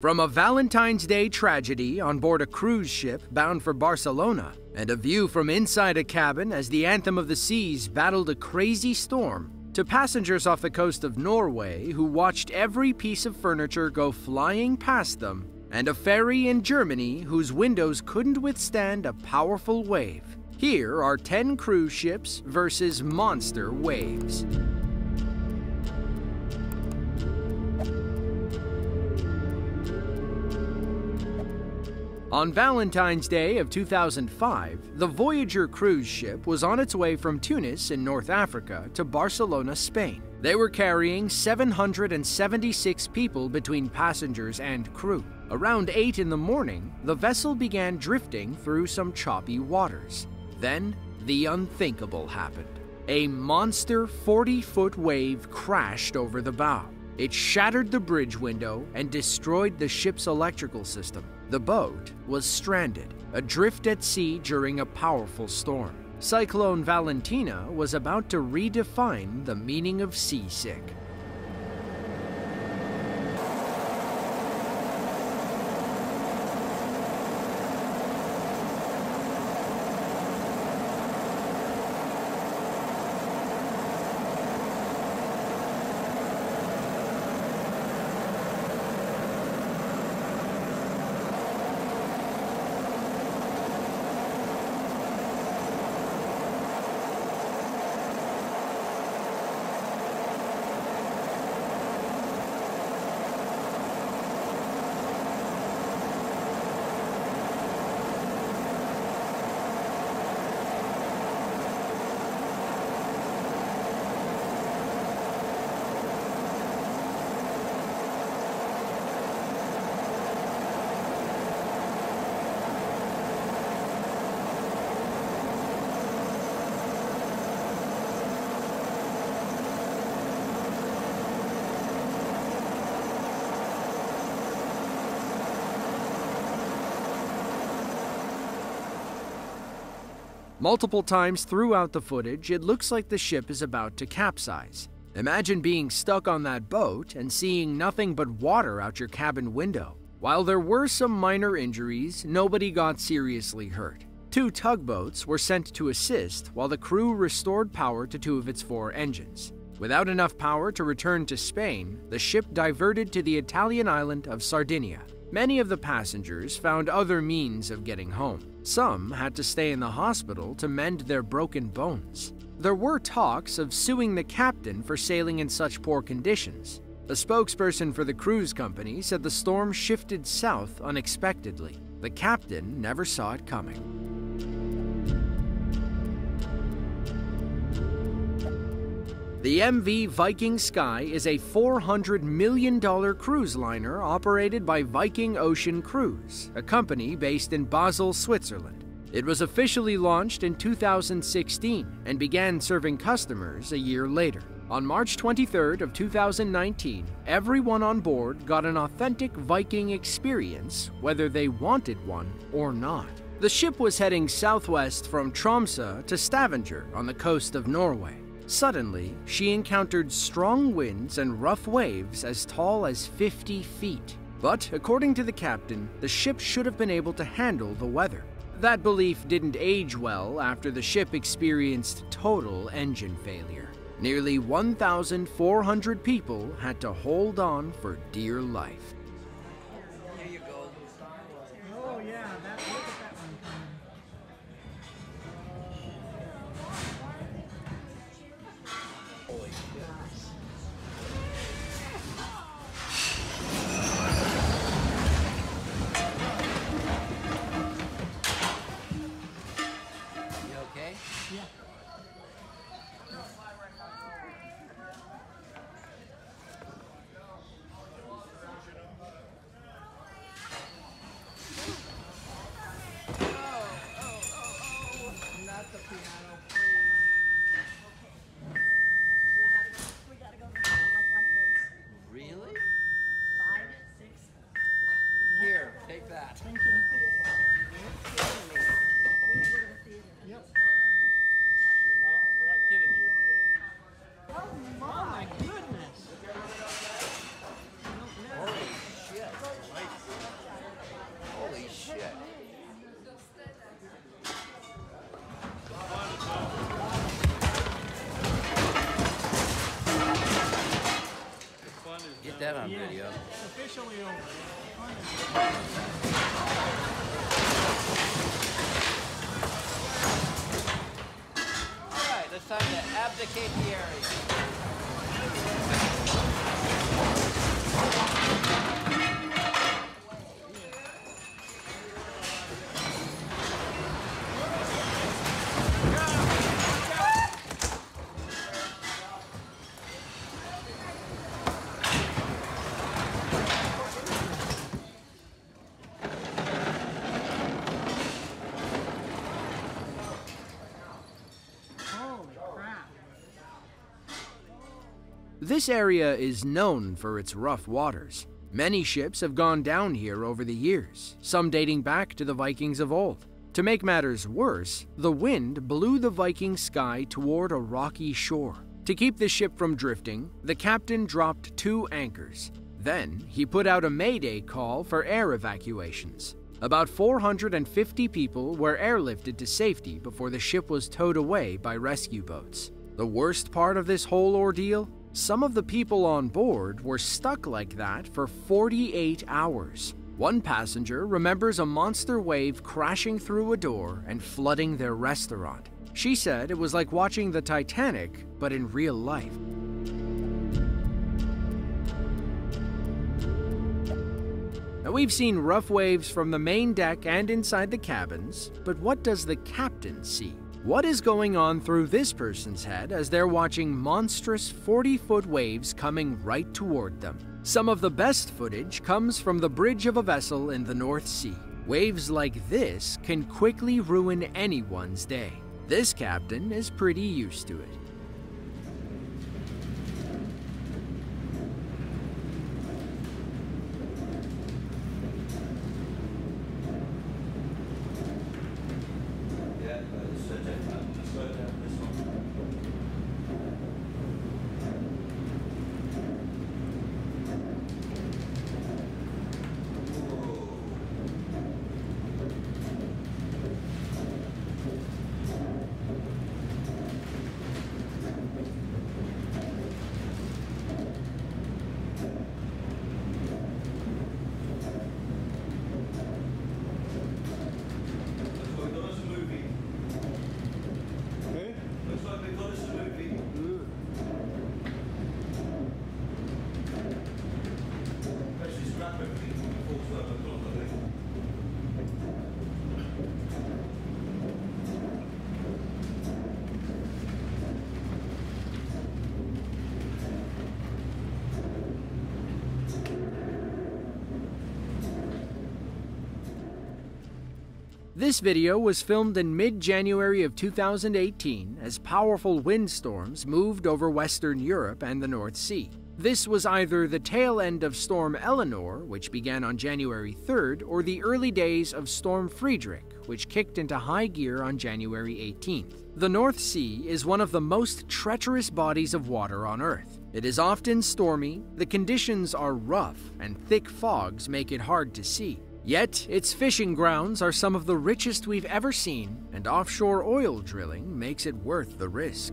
From a Valentine's Day tragedy on board a cruise ship bound for Barcelona, and a view from inside a cabin as the Anthem of the Seas battled a crazy storm, to passengers off the coast of Norway who watched every piece of furniture go flying past them, and a ferry in Germany whose windows couldn't withstand a powerful wave. Here are 10 cruise ships versus monster waves. On Valentine's Day of 2005, the Voyager cruise ship was on its way from Tunis in North Africa to Barcelona, Spain. They were carrying 776 people between passengers and crew. Around 8 in the morning, the vessel began drifting through some choppy waters. Then, the unthinkable happened. A monster 40 foot wave crashed over the bow. It shattered the bridge window and destroyed the ship's electrical system. The boat was stranded, adrift at sea during a powerful storm. Cyclone Valentina was about to redefine the meaning of seasick. Multiple times throughout the footage, it looks like the ship is about to capsize. Imagine being stuck on that boat and seeing nothing but water out your cabin window. While there were some minor injuries, nobody got seriously hurt. Two tugboats were sent to assist while the crew restored power to two of its four engines. Without enough power to return to Spain, the ship diverted to the Italian island of Sardinia. Many of the passengers found other means of getting home. Some had to stay in the hospital to mend their broken bones. There were talks of suing the captain for sailing in such poor conditions. A spokesperson for the cruise company said the storm shifted south unexpectedly. The captain never saw it coming. The MV Viking Sky is a $400 million cruise liner operated by Viking Ocean Cruise, a company based in Basel, Switzerland. It was officially launched in 2016 and began serving customers a year later. On March 23rd of 2019, everyone on board got an authentic Viking experience, whether they wanted one or not. The ship was heading southwest from Tromsø to Stavanger on the coast of Norway. Suddenly, she encountered strong winds and rough waves as tall as 50 feet. But according to the captain, the ship should have been able to handle the weather. That belief didn't age well after the ship experienced total engine failure. Nearly 1,400 people had to hold on for dear life. This area is known for its rough waters. Many ships have gone down here over the years, some dating back to the Vikings of old. To make matters worse, the wind blew the Viking Sky toward a rocky shore. To keep the ship from drifting, the captain dropped two anchors. Then he put out a mayday call for air evacuations. About 450 people were airlifted to safety before the ship was towed away by rescue boats. The worst part of this whole ordeal? Some of the people on board were stuck like that for 48 hours. One passenger remembers a monster wave crashing through a door and flooding their restaurant. She said it was like watching the Titanic, but in real life. Now, we've seen rough waves from the main deck and inside the cabins, but what does the captain see? What is going on through this person's head as they're watching monstrous 40 foot waves coming right toward them? Some of the best footage comes from the bridge of a vessel in the North Sea. Waves like this can quickly ruin anyone's day. This captain is pretty used to it. This video was filmed in mid January of 2018 as powerful windstorms moved over Western Europe and the North Sea. This was either the tail end of Storm Eleanor, which began on January 3rd, or the early days of Storm Friedrich, which kicked into high gear on January 18th. The North Sea is one of the most treacherous bodies of water on Earth. It is often stormy, the conditions are rough, and thick fogs make it hard to see. Yet, its fishing grounds are some of the richest we've ever seen, and offshore oil drilling makes it worth the risk.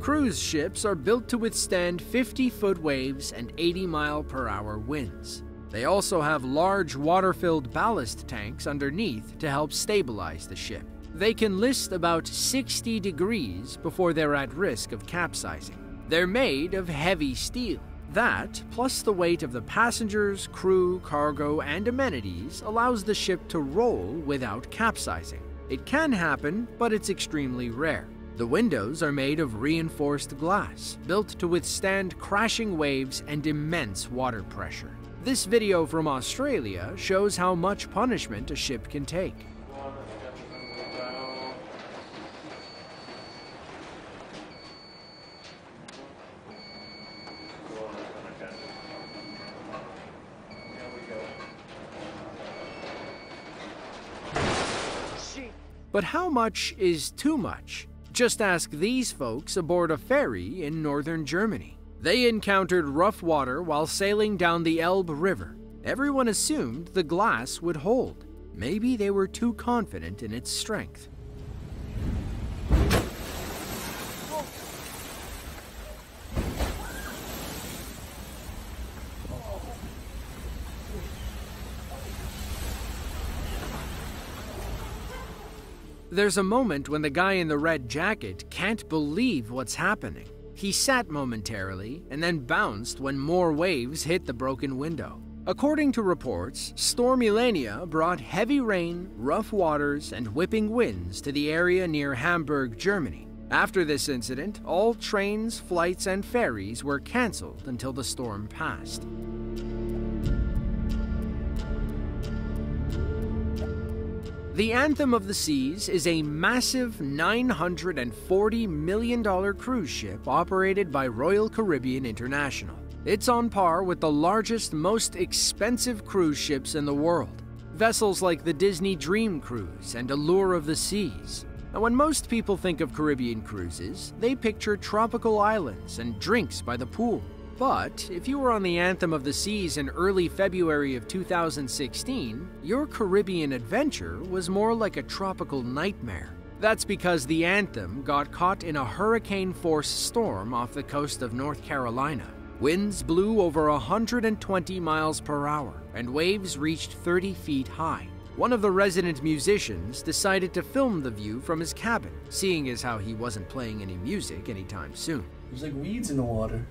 Cruise ships are built to withstand 50 foot waves and 80 mile per hour winds. They also have large water filled ballast tanks underneath to help stabilize the ship. They can list about 60 degrees before they're at risk of capsizing. They're made of heavy steel. That, plus the weight of the passengers, crew, cargo, and amenities, allows the ship to roll without capsizing. It can happen, but it's extremely rare. The windows are made of reinforced glass, built to withstand crashing waves and immense water pressure. This video from Australia shows how much punishment a ship can take. But how much is too much? Just ask these folks aboard a ferry in northern Germany. They encountered rough water while sailing down the Elbe River. Everyone assumed the glass would hold. Maybe they were too confident in its strength. There's a moment when the guy in the red jacket can't believe what's happening. He sat momentarily and then bounced when more waves hit the broken window. According to reports, Storm Elenia brought heavy rain, rough waters, and whipping winds to the area near Hamburg, Germany. After this incident, all trains, flights, and ferries were cancelled until the storm passed. The Anthem of the Seas is a massive $940 million cruise ship operated by Royal Caribbean International. It's on par with the largest, most expensive cruise ships in the world. Vessels like the Disney Dream Cruise and Allure of the Seas. And when most people think of Caribbean cruises, they picture tropical islands and drinks by the pool. But if you were on the Anthem of the Seas in early February of 2016, your Caribbean adventure was more like a tropical nightmare. That's because the Anthem got caught in a hurricane force storm off the coast of North Carolina. Winds blew over 120 miles per hour, and waves reached 30 feet high. One of the resident musicians decided to film the view from his cabin, seeing as how he wasn't playing any music anytime soon. There's like weeds in the water.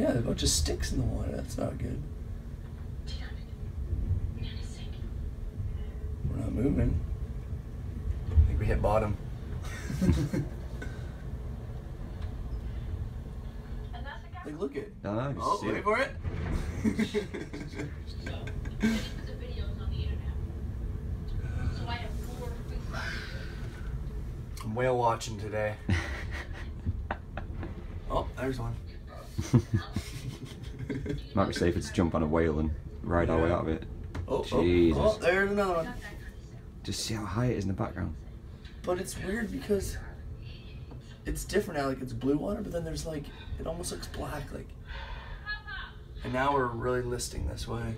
Yeah, there's a bunch of sticks in the water. That's not good. We're not moving. I think we hit bottom. like, look it. No, Oh, wait it. for it. I'm whale watching today. oh, there's one. Might be safer to jump on a whale and ride our way out of it. Oh, oh Jesus. oh, oh, there's another one. Just see how high it is in the background. But it's weird because it's different now. Like it's blue water, but then there's like it almost looks black. Like, and now we're really listing this way.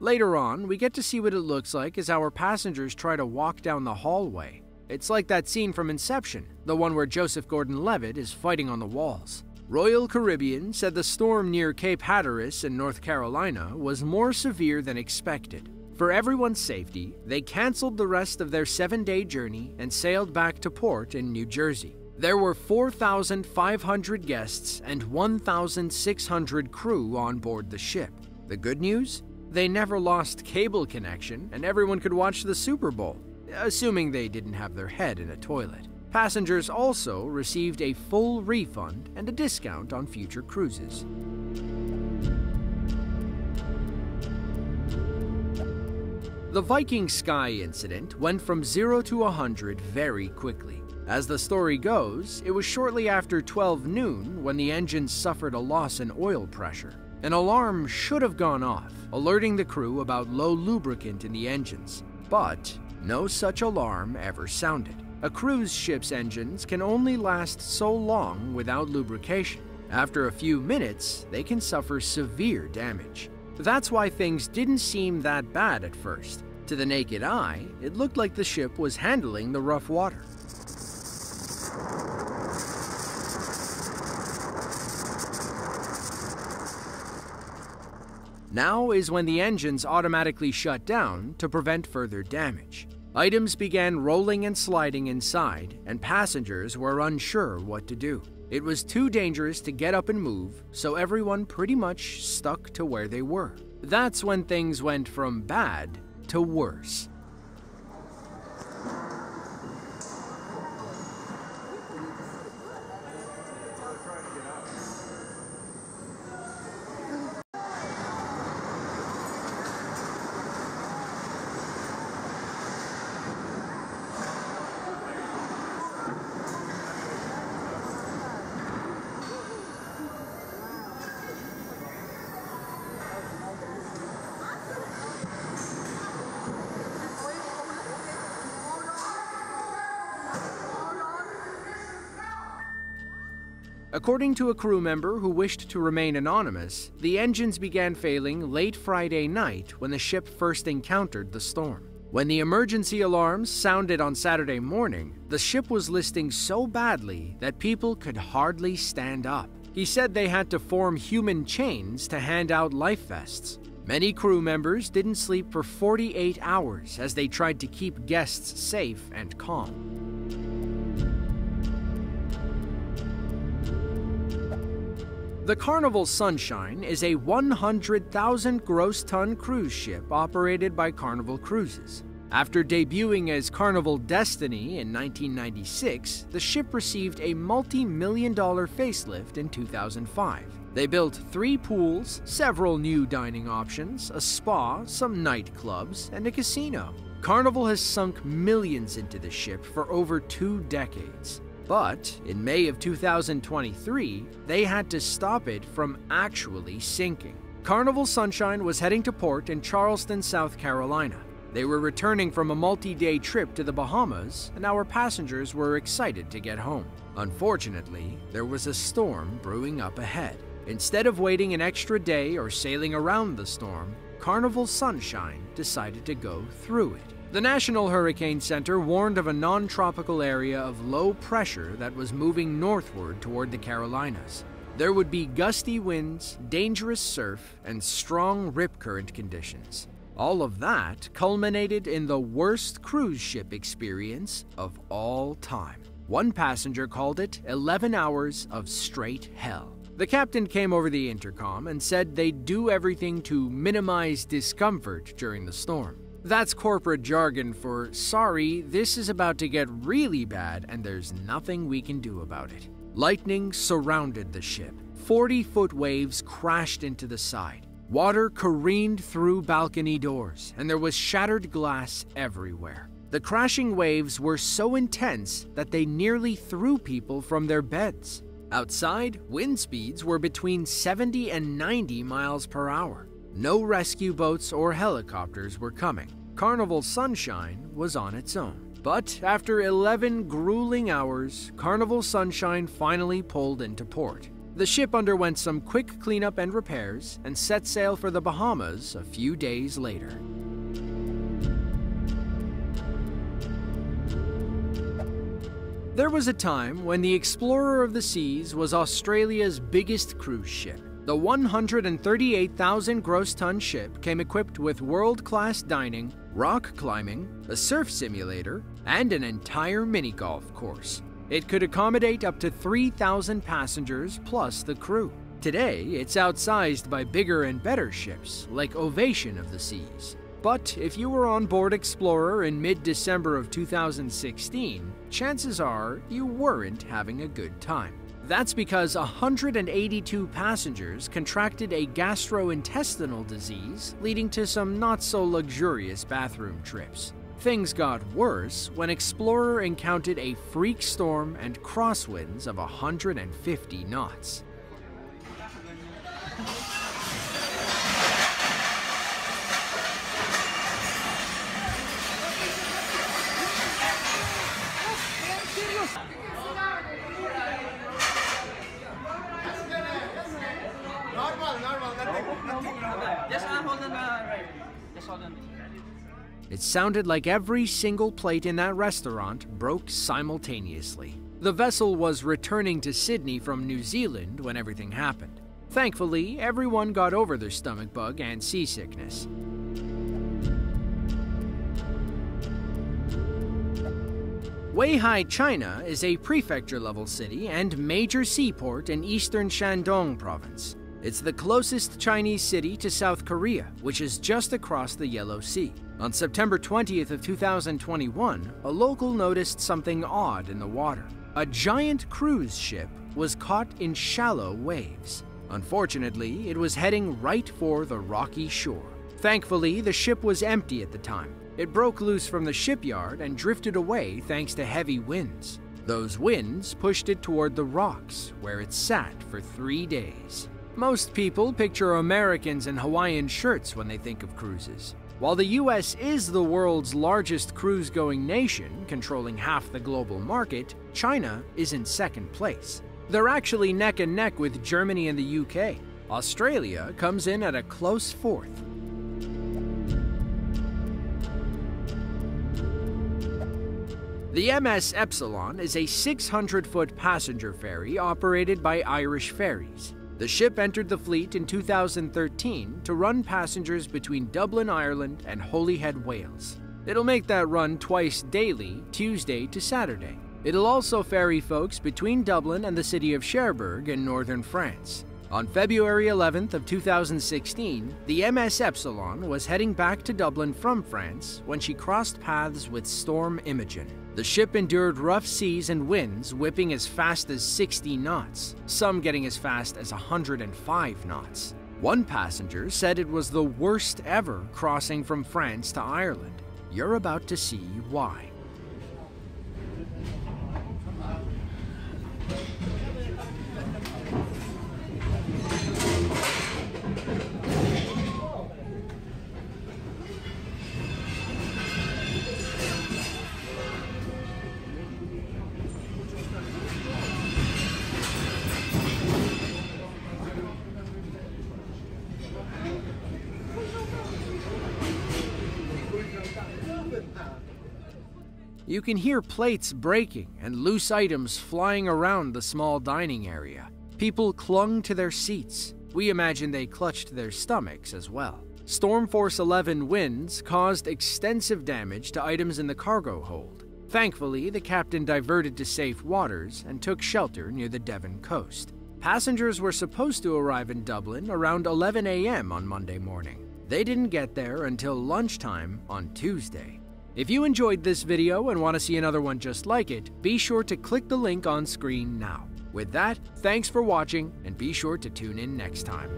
Later on, we get to see what it looks like as our passengers try to walk down the hallway. It's like that scene from Inception, the one where Joseph Gordon Levitt is fighting on the walls. Royal Caribbean said the storm near Cape Hatteras in North Carolina was more severe than expected. For everyone's safety, they canceled the rest of their seven day journey and sailed back to port in New Jersey. There were 4,500 guests and 1,600 crew on board the ship. The good news? They never lost cable connection and everyone could watch the Super Bowl, assuming they didn't have their head in a toilet. Passengers also received a full refund and a discount on future cruises. The Viking Sky incident went from 0 to 100 very quickly. As the story goes, it was shortly after 12 noon when the engine suffered a loss in oil pressure. An alarm should have gone off, alerting the crew about low lubricant in the engines. But no such alarm ever sounded. A cruise ship's engines can only last so long without lubrication. After a few minutes, they can suffer severe damage. That's why things didn't seem that bad at first. To the naked eye, it looked like the ship was handling the rough water. Now is when the engines automatically shut down to prevent further damage. Items began rolling and sliding inside, and passengers were unsure what to do. It was too dangerous to get up and move, so everyone pretty much stuck to where they were. That's when things went from bad to worse. According to a crew member who wished to remain anonymous, the engines began failing late Friday night when the ship first encountered the storm. When the emergency alarms sounded on Saturday morning, the ship was listing so badly that people could hardly stand up. He said they had to form human chains to hand out life vests. Many crew members didn't sleep for 48 hours as they tried to keep guests safe and calm. The Carnival Sunshine is a 100,000 gross ton cruise ship operated by Carnival Cruises. After debuting as Carnival Destiny in 1996, the ship received a multi million dollar facelift in 2005. They built three pools, several new dining options, a spa, some nightclubs, and a casino. Carnival has sunk millions into the ship for over two decades. But in May of 2023, they had to stop it from actually sinking. Carnival Sunshine was heading to port in Charleston, South Carolina. They were returning from a multi day trip to the Bahamas, and our passengers were excited to get home. Unfortunately, there was a storm brewing up ahead. Instead of waiting an extra day or sailing around the storm, Carnival Sunshine decided to go through it. The National Hurricane Center warned of a non tropical area of low pressure that was moving northward toward the Carolinas. There would be gusty winds, dangerous surf, and strong rip current conditions. All of that culminated in the worst cruise ship experience of all time. One passenger called it 11 hours of straight hell. The captain came over the intercom and said they'd do everything to minimize discomfort during the storm. That's corporate jargon for sorry, this is about to get really bad and there's nothing we can do about it. Lightning surrounded the ship. 40 foot waves crashed into the side. Water careened through balcony doors, and there was shattered glass everywhere. The crashing waves were so intense that they nearly threw people from their beds. Outside, wind speeds were between 70 and 90 miles per hour. No rescue boats or helicopters were coming. Carnival Sunshine was on its own. But after 11 grueling hours, Carnival Sunshine finally pulled into port. The ship underwent some quick cleanup and repairs and set sail for the Bahamas a few days later. There was a time when the Explorer of the Seas was Australia's biggest cruise ship. The 138,000 gross ton ship came equipped with world class dining, rock climbing, a surf simulator, and an entire mini golf course. It could accommodate up to 3,000 passengers plus the crew. Today, it's outsized by bigger and better ships, like Ovation of the Seas. But if you were on board Explorer in mid December of 2016, chances are you weren't having a good time. That's because 182 passengers contracted a gastrointestinal disease, leading to some not so luxurious bathroom trips. Things got worse when Explorer encountered a freak storm and crosswinds of 150 knots. Just uh, hold on, uh, hold on. It sounded like every single plate in that restaurant broke simultaneously. The vessel was returning to Sydney from New Zealand when everything happened. Thankfully, everyone got over their stomach bug and seasickness. Weihai, China is a prefecture level city and major seaport in eastern Shandong province. It's the closest Chinese city to South Korea, which is just across the Yellow Sea. On September 20th of 2021, a local noticed something odd in the water. A giant cruise ship was caught in shallow waves. Unfortunately, it was heading right for the rocky shore. Thankfully, the ship was empty at the time. It broke loose from the shipyard and drifted away thanks to heavy winds. Those winds pushed it toward the rocks, where it sat for three days. Most people picture Americans in Hawaiian shirts when they think of cruises. While the US is the world's largest cruise going nation, controlling half the global market, China is in second place. They're actually neck and neck with Germany and the UK. Australia comes in at a close fourth. The MS Epsilon is a 600 foot passenger ferry operated by Irish Ferries. The ship entered the fleet in 2013 to run passengers between Dublin, Ireland and Holyhead, Wales. It'll make that run twice daily, Tuesday to Saturday. It'll also ferry folks between Dublin and the city of Cherbourg in northern France. On February 11th of 2016, the MS Epsilon was heading back to Dublin from France when she crossed paths with Storm Imogen. The ship endured rough seas and winds whipping as fast as 60 knots, some getting as fast as 105 knots. One passenger said it was the worst ever crossing from France to Ireland. You're about to see why. Can hear plates breaking and loose items flying around the small dining area. People clung to their seats. We imagine they clutched their stomachs as well. Storm Force 11 winds caused extensive damage to items in the cargo hold. Thankfully, the captain diverted to safe waters and took shelter near the Devon coast. Passengers were supposed to arrive in Dublin around 11 a.m. on Monday morning. They didn't get there until lunchtime on Tuesday. If you enjoyed this video and want to see another one just like it, be sure to click the link on screen now. With that, thanks for watching and be sure to tune in next time.